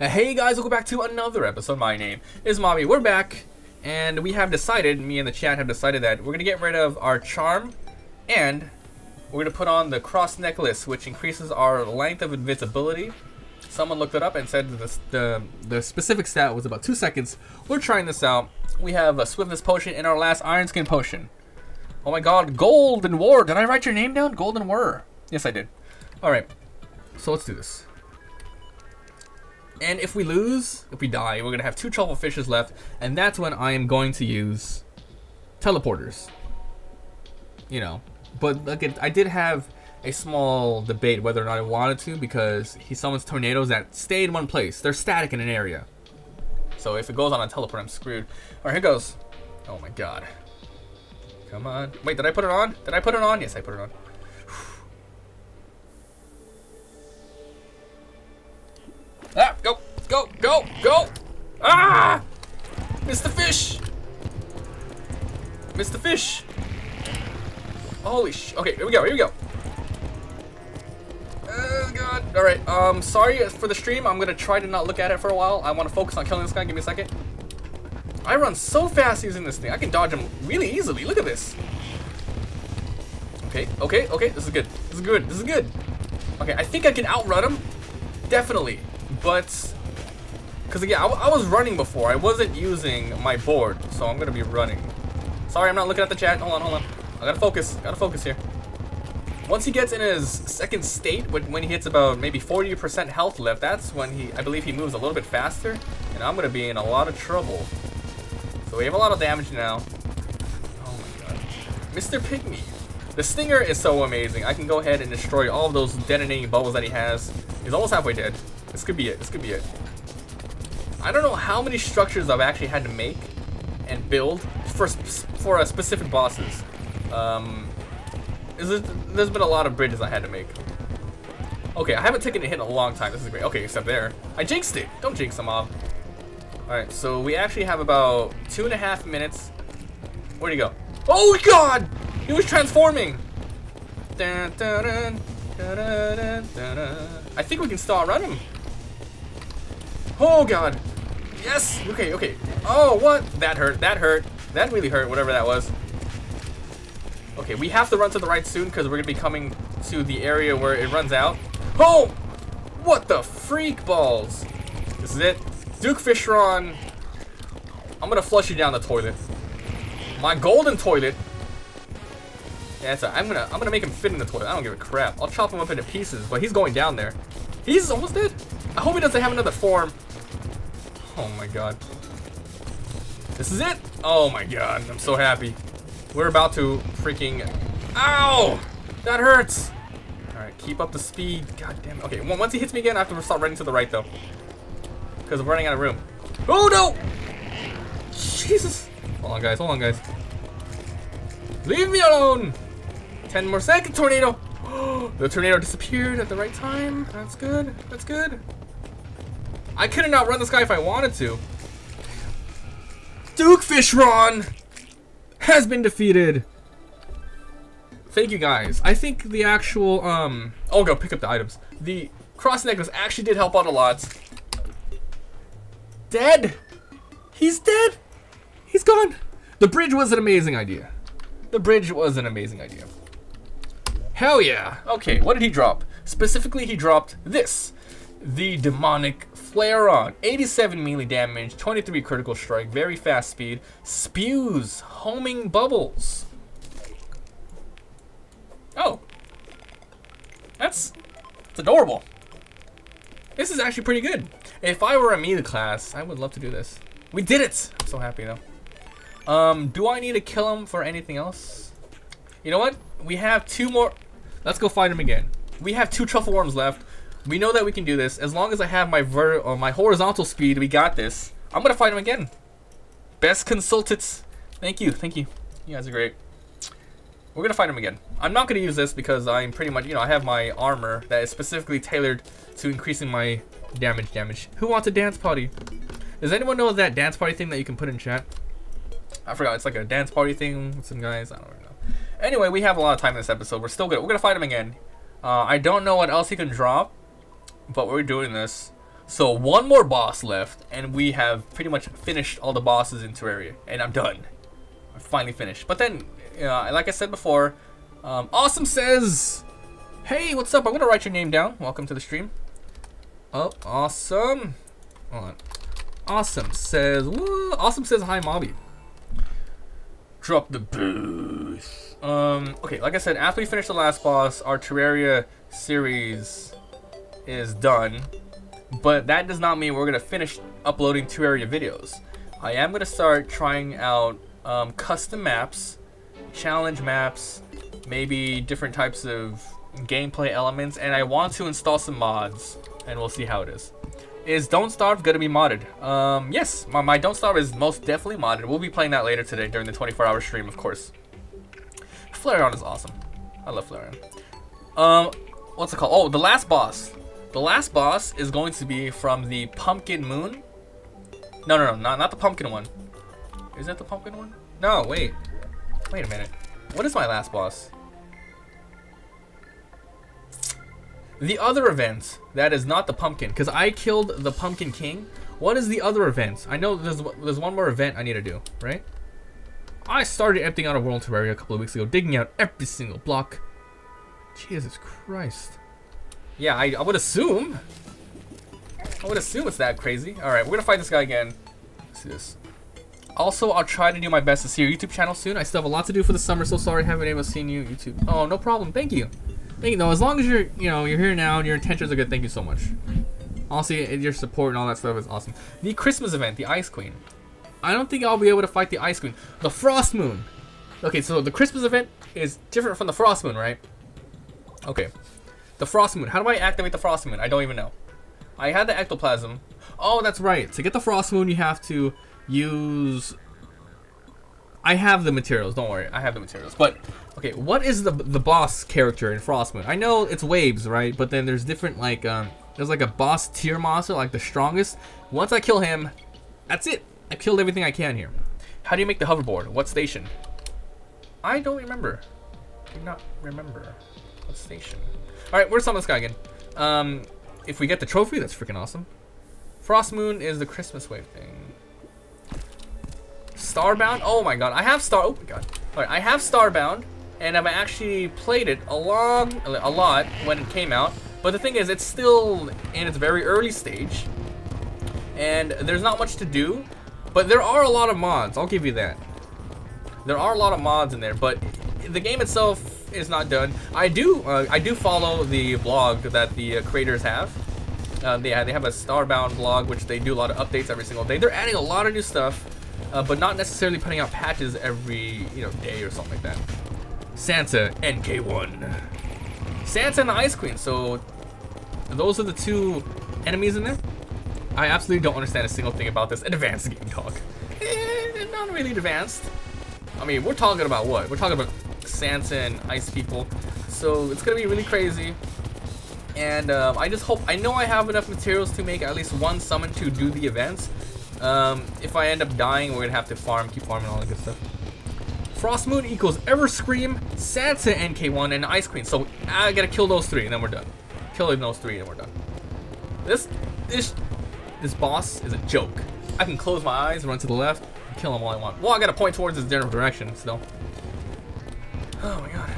Hey guys, welcome back to another episode. My name is Mabi. We're back, and we have decided, me and the chat have decided that we're gonna get rid of our charm, and we're gonna put on the cross necklace, which increases our length of invisibility. Someone looked it up and said the, the, the specific stat was about two seconds. We're trying this out. We have a swiftness potion and our last iron skin potion. Oh my god, Golden War. Did I write your name down? Golden War. Yes, I did. Alright, so let's do this. And if we lose, if we die, we're going to have two truffle fishes left. And that's when I am going to use teleporters. You know. But look, at, I did have a small debate whether or not I wanted to because he summons tornadoes that stay in one place. They're static in an area. So if it goes on a teleport, I'm screwed. Alright, here goes. Oh my god. Come on. Wait, did I put it on? Did I put it on? Yes, I put it on. Go! Ah! Mr. Fish! Mr. Fish! Holy sh... Okay, here we go, here we go. Oh, God. Alright, um, sorry for the stream. I'm gonna try to not look at it for a while. I want to focus on killing this guy. Give me a second. I run so fast using this thing. I can dodge him really easily. Look at this. Okay, okay, okay. This is good. This is good. This is good. Okay, I think I can outrun him. Definitely but because again, I, I, was running before. I wasn't using my board, so I'm gonna be running. Sorry, I'm not looking at the chat. Hold on, hold on. I gotta focus. Gotta focus here. Once he gets in his second state, when, when he hits about maybe 40% health left, that's when he, I believe he moves a little bit faster, and I'm gonna be in a lot of trouble. So we have a lot of damage now. Oh my god. Mr. Pygmy. The Stinger is so amazing. I can go ahead and destroy all of those detonating bubbles that he has. He's almost halfway dead. This could be it. This could be it. I don't know how many structures I've actually had to make and build for for uh, specific bosses. Um, there's been a lot of bridges I had to make. Okay, I haven't taken a hit in a long time. This is great. Okay, except there. I jinxed it. Don't jinx a mob. Alright, so we actually have about two and a half minutes. Where'd he go? Oh god! He was transforming! Dun, dun, dun, I think we can start him. Oh god. Yes. Okay, okay. Oh, what? That hurt. That hurt. That really hurt, whatever that was. Okay, we have to run to the right soon because we're going to be coming to the area where it runs out. Oh! What the freak balls? This is it. Duke Fishron. I'm going to flush you down the toilet. My golden toilet. Yeah, a, I'm gonna I'm gonna make him fit in the toilet. I don't give a crap. I'll chop him up into pieces, but he's going down there. He's almost dead. I hope he doesn't have another form. Oh my god. This is it! Oh my god, I'm so happy. We're about to freaking... Ow! That hurts! Alright, keep up the speed. God damn it. Okay, once he hits me again, I have to start running to the right, though. Because I'm running out of room. Oh, no! Jesus! Hold on, guys. Hold on, guys. Leave me alone! Ten more seconds, tornado! the tornado disappeared at the right time. That's good. That's good. I couldn't outrun this guy if I wanted to. Duke Fishron has been defeated. Thank you guys. I think the actual, um, I'll go pick up the items. The cross necklace actually did help out a lot. Dead. He's dead. He's gone. The bridge was an amazing idea. The bridge was an amazing idea. Hell yeah. Okay, what did he drop? Specifically, he dropped this. The Demonic Flairon. 87 melee damage, 23 critical strike, very fast speed, spews homing bubbles. Oh. That's, that's adorable. This is actually pretty good. If I were a melee class, I would love to do this. We did it! I'm so happy though. Um, do I need to kill him for anything else? You know what? We have two more... Let's go fight him again. We have two truffle worms left. We know that we can do this. As long as I have my ver or my horizontal speed, we got this. I'm gonna fight him again. Best consultants. Thank you, thank you. You guys are great. We're gonna fight him again. I'm not gonna use this because I'm pretty much, you know, I have my armor that is specifically tailored to increasing my damage damage. Who wants a dance party? Does anyone know that dance party thing that you can put in chat? I forgot, it's like a dance party thing with some guys. I don't know. Anyway, we have a lot of time in this episode. We're still good. We're gonna fight him again. Uh, I don't know what else he can drop, but we're doing this. So one more boss left, and we have pretty much finished all the bosses in Terraria, and I'm done. I'm finally finished. But then, uh, like I said before, um, Awesome says, Hey, what's up? I'm gonna write your name down. Welcome to the stream. Oh, awesome. Hold on. Awesome says? Awesome says, hi, Mabi. Drop the booth. Um, okay, like I said, after we finish the last boss, our Terraria series is done. But that does not mean we're gonna finish uploading Terraria videos. I am gonna start trying out um, custom maps, challenge maps, maybe different types of gameplay elements, and I want to install some mods, and we'll see how it is. Is Don't Starve gonna be modded? Um, yes, my, my Don't Starve is most definitely modded. We'll be playing that later today during the 24-hour stream, of course. Flareon is awesome. I love Flareon. Um, what's it called? Oh, the last boss. The last boss is going to be from the Pumpkin Moon. No, no, no, not, not the pumpkin one. Is that the pumpkin one? No, wait. Wait a minute. What is my last boss? The other event, that is not the pumpkin, because I killed the Pumpkin King. What is the other event? I know there's, there's one more event I need to do, right? I started emptying out a World Terraria a couple of weeks ago, digging out every single block. Jesus Christ. Yeah, I, I would assume. I would assume it's that crazy. Alright, we're gonna fight this guy again. Let's see this. Also, I'll try to do my best to see your YouTube channel soon. I still have a lot to do for the summer, so sorry I haven't been able to see you YouTube. Oh, no problem. Thank you. Thank you. No, as long as you're, you know, you're here now and your intentions are good, thank you so much. Honestly, your support and all that stuff is awesome. The Christmas event, the Ice Queen. I don't think I'll be able to fight the Ice Queen. The Frost Moon. Okay, so the Christmas event is different from the Frost Moon, right? Okay. The Frost Moon. How do I activate the Frost Moon? I don't even know. I had the Ectoplasm. Oh, that's right. To get the Frost Moon, you have to use... I have the materials. Don't worry. I have the materials. But, okay, what is the the boss character in Frost Moon? I know it's waves, right? But then there's different, like, um... There's like a boss tier monster, like the strongest. Once I kill him, that's it. I killed everything I can here. How do you make the hoverboard? What station? I don't remember. Do not remember. What station? Alright, of this guy again? Um, if we get the trophy, that's freaking awesome. Frost Moon is the Christmas wave thing. Starbound? Oh my god, I have Star- oh my god. Alright, I have Starbound, and I've actually played it a long, a lot when it came out. But the thing is, it's still in its very early stage, and there's not much to do. But there are a lot of mods, I'll give you that. There are a lot of mods in there, but the game itself is not done. I do uh, I do follow the blog that the uh, creators have. Uh, they, have, they have a Starbound blog, which they do a lot of updates every single day. They're adding a lot of new stuff, uh, but not necessarily putting out patches every you know day or something like that. Santa NK1. Santa and the Ice Queen. So those are the two enemies in there. I absolutely don't understand a single thing about this advanced game talk. Eh, not really advanced. I mean, we're talking about what? We're talking about Santa and ice people. So it's gonna be really crazy. And um, I just hope, I know I have enough materials to make at least one summon to do the events. Um, if I end up dying, we're gonna have to farm, keep farming all that good stuff. Frost Moon equals Everscream, Santa NK1, and Ice Queen. So I gotta kill those three and then we're done. Killing those three and we're done. This, this this boss is a joke. I can close my eyes, run to the left, kill him all I want. Well, I gotta point towards his general direction still. Oh my god.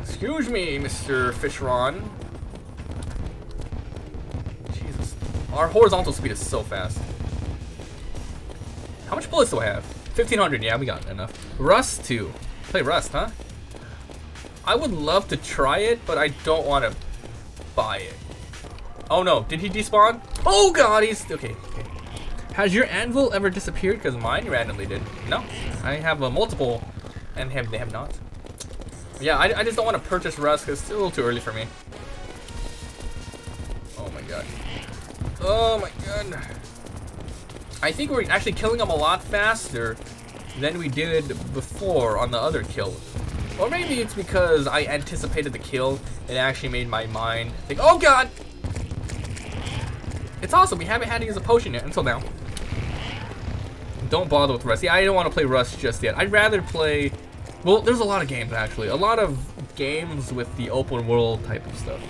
Excuse me, Mr. Fishron. Jesus. Our horizontal speed is so fast. How much bullets do I have? 1500, yeah, we got enough. Rust 2. Play Rust, huh? I would love to try it, but I don't want to buy it. Oh no, did he despawn? Oh god, he's, okay, okay. Has your anvil ever disappeared? Because mine randomly did. No, I have a multiple, and have, they have not. Yeah, I, I just don't want to purchase Rust because it's a little too early for me. Oh my god. Oh my god. I think we're actually killing them a lot faster than we did before on the other kill. Or maybe it's because I anticipated the kill and actually made my mind think, oh god! It's awesome, we haven't had to use a potion yet until now. Don't bother with Rust. Yeah, I don't want to play Rust just yet. I'd rather play... Well, there's a lot of games, actually. A lot of games with the open world type of stuff.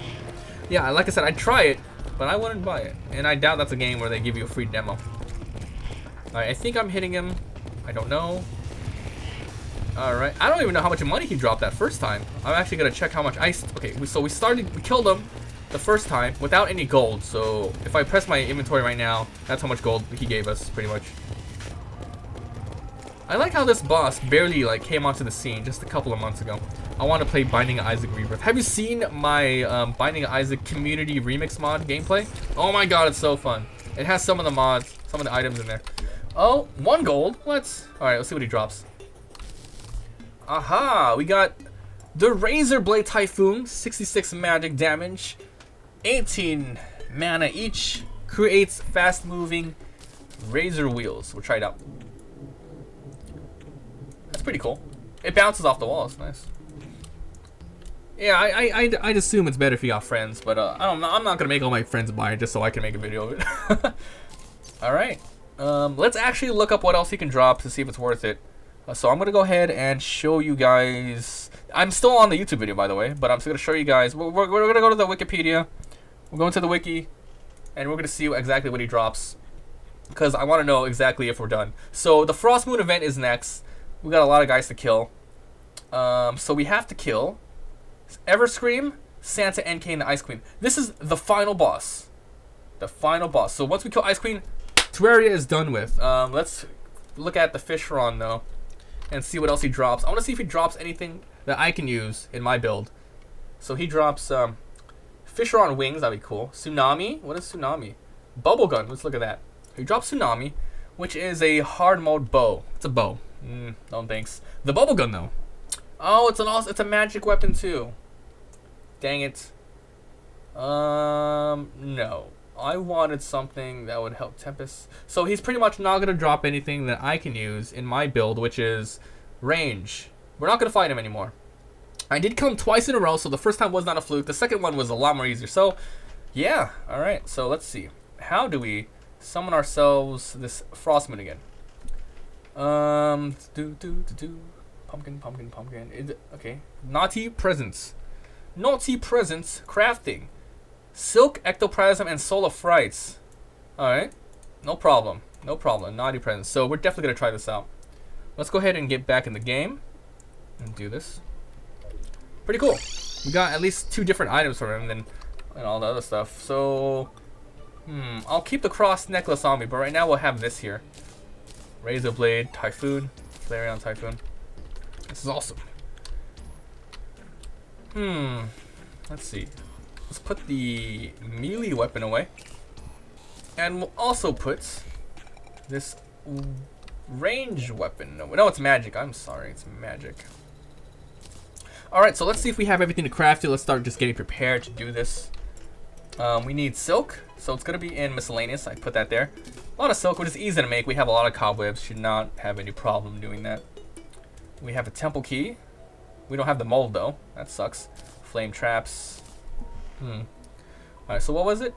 Yeah, like I said, I'd try it, but I wouldn't buy it. And I doubt that's a game where they give you a free demo. Alright, I think I'm hitting him. I don't know. Alright, I don't even know how much money he dropped that first time. I'm actually gonna check how much ice. Okay, so we started, we killed him the first time without any gold. So if I press my inventory right now, that's how much gold he gave us, pretty much. I like how this boss barely like came onto the scene just a couple of months ago. I want to play Binding Isaac Rebirth. Have you seen my um, Binding Isaac community remix mod gameplay? Oh my god, it's so fun. It has some of the mods, some of the items in there. Oh, one gold. Let's. All right, let's see what he drops. Aha, we got the Razor Blade Typhoon, 66 magic damage, 18 mana each, creates fast moving razor wheels. We'll try it out pretty cool. It bounces off the walls. Nice. Yeah, I, I, I'd, I'd, assume it's better if you got friends, but uh, I don't know. I'm not gonna make all my friends buy it just so I can make a video of it. all right. Um, let's actually look up what else he can drop to see if it's worth it. Uh, so I'm gonna go ahead and show you guys. I'm still on the YouTube video, by the way, but I'm still gonna show you guys. We're, we're, we're gonna go to the Wikipedia. We're going to the wiki, and we're gonna see exactly what he drops, because I want to know exactly if we're done. So the Frost Moon event is next. We got a lot of guys to kill. Um, so we have to kill Everscream, Santa, NK, and the Ice Queen. This is the final boss. The final boss. So once we kill Ice Queen, Terraria is done with. Um, let's look at the Fishron though and see what else he drops. I want to see if he drops anything that I can use in my build. So he drops um, Fishron wings. That'd be cool. Tsunami. What is Tsunami? Bubble gun. Let's look at that. He drops Tsunami, which is a hard mode bow. It's a bow. Mm, no thanks. The bubble gun though. Oh, it's an also it's a magic weapon too. Dang it. Um, no. I wanted something that would help Tempest. So he's pretty much not gonna drop anything that I can use in my build, which is range. We're not gonna fight him anymore. I did kill him twice in a row, so the first time was not a fluke. The second one was a lot more easier. So, yeah. All right. So let's see. How do we summon ourselves this Frost Moon again? Um, do do do do. Pumpkin, pumpkin, pumpkin. It, okay. Naughty presents. Naughty presents crafting. Silk, ectoplasm, and soul of frights. Alright. No problem. No problem. Naughty presents. So we're definitely going to try this out. Let's go ahead and get back in the game. And do this. Pretty cool. We got at least two different items from him and, and all the other stuff. So, hmm. I'll keep the cross necklace on me, but right now we'll have this here. Razor Blade, Typhoon, Flairon Typhoon. This is awesome. Hmm. Let's see. Let's put the melee weapon away. And we'll also put this range weapon. No, no, it's magic. I'm sorry. It's magic. Alright, so let's see if we have everything to craft it. Let's start just getting prepared to do this. Um, we need silk. So it's going to be in miscellaneous. I put that there. A lot of silk, which is easy to make. We have a lot of cobwebs. Should not have any problem doing that. We have a temple key. We don't have the mold, though. That sucks. Flame traps. Hmm. Alright, so what was it?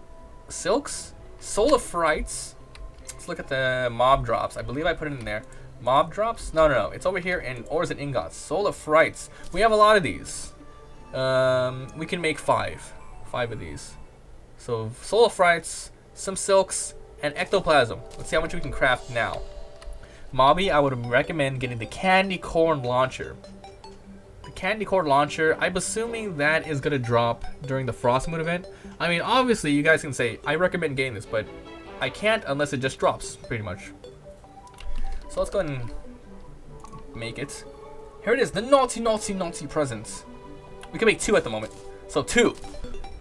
Silks? Soul Frights. Let's look at the mob drops. I believe I put it in there. Mob drops? No, no, no. It's over here in ores and ingots. Soul Frights. We have a lot of these. Um, we can make five. Five of these. So, Soul of Frights, some silks, and ectoplasm. Let's see how much we can craft now. Mabi, I would recommend getting the candy corn launcher. The candy corn launcher, I'm assuming that is going to drop during the Frost Moon event. I mean, obviously, you guys can say, I recommend getting this, but I can't unless it just drops, pretty much. So let's go and make it. Here it is, the naughty, naughty, naughty presents. We can make two at the moment. So two.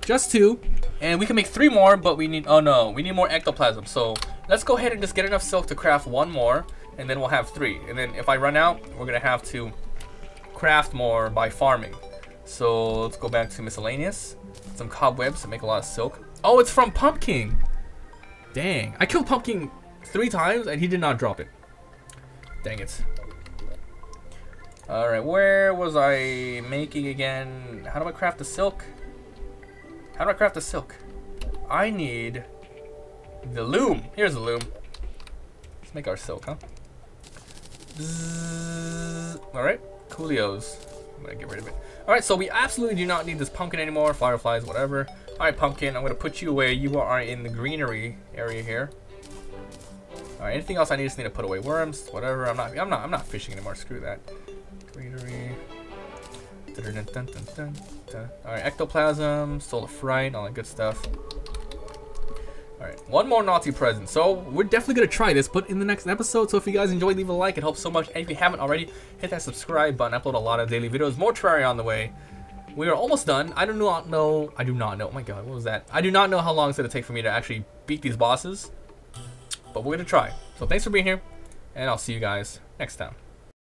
Just two. And we can make three more, but we need, oh no, we need more ectoplasm. So let's go ahead and just get enough silk to craft one more, and then we'll have three. And then if I run out, we're gonna have to craft more by farming. So let's go back to miscellaneous. Some cobwebs to make a lot of silk. Oh, it's from Pumpking. Dang, I killed Pumpking three times and he did not drop it. Dang it. Alright, where was I making again? How do I craft the silk? How do I craft the silk? I need the loom. Here's the loom. Let's make our silk, huh? Alright, coolios. I'm gonna get rid of it. Alright, so we absolutely do not need this pumpkin anymore, fireflies, whatever. Alright, Pumpkin, I'm gonna put you away. You are in the greenery area here. Alright, anything else I need, just need to put away worms, whatever. I'm not I'm not I'm not fishing anymore, screw that. Greenery. Alright, ectoplasm, soul of fright, all that good stuff. Alright, one more naughty present. So, we're definitely going to try this, but in the next episode. So, if you guys enjoyed, leave a like. It helps so much. And if you haven't already, hit that subscribe button. I upload a lot of daily videos. More Terraria on the way. We are almost done. I do not know. I do not know. Oh my god, what was that? I do not know how long it's going to take for me to actually beat these bosses. But we're going to try. So, thanks for being here. And I'll see you guys next time.